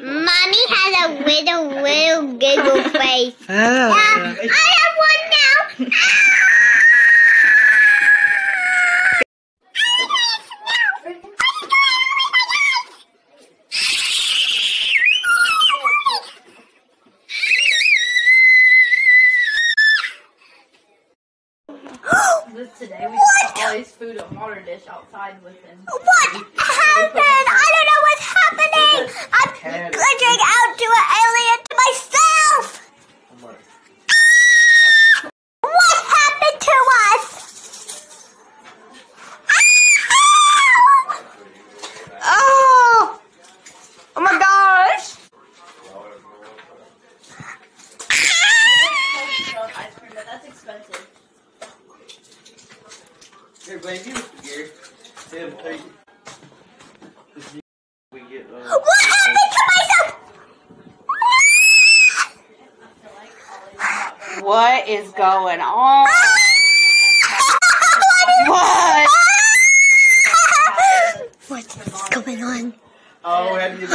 Mommy has a little, little giggle face. Ah. Yeah, I have one now. This today we put all his food in water dish outside with him. What Here, Blaine, give us the gear. Tim, take it. We get, uh, What happened to myself? What is going on? What? What is going on? oh, have you?